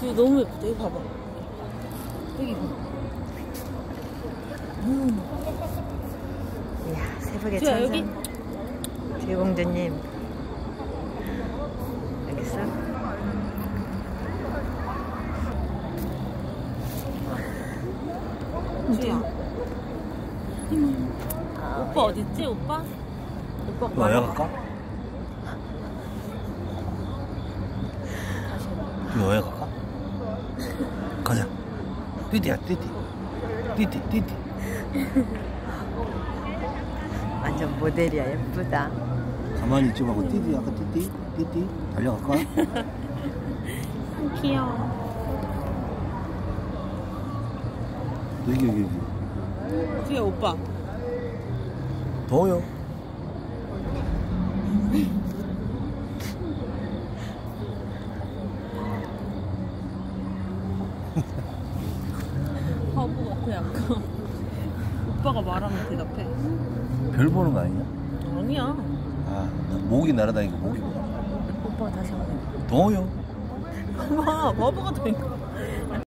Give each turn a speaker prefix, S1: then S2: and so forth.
S1: 뒤에 너무 예쁘다. 이거 봐봐. 여기 봐. 음.
S2: 이야, 새벽에
S1: 뒤야, 여기.
S2: 뒤공주님. 여기 있어?
S1: 뒤야. 오빠 어딨지, 오빠?
S3: 너야
S1: 말하고
S3: 갈까? 너야 갈까? 가자. 띠띠야, 띠띠. 띠띠, 띠띠.
S2: 완전 모델이야, 예쁘다.
S3: 가만히 있지 말고 띠띠, 아까 띠띠, 띠띠. 달려갈까?
S1: 귀여워.
S3: 여기, 여기, 여기.
S1: 뒤에 오빠.
S3: 더워요.
S1: 바보 같아, 약간. 오빠가 말하면 대답해.
S3: 별 보는 거 아니냐?
S1: 아니야.
S3: 아, 나 모기 날아다니고 보다.
S1: 오빠가 다시 한번.
S3: 더워요.
S1: 봐봐, 바보 같아.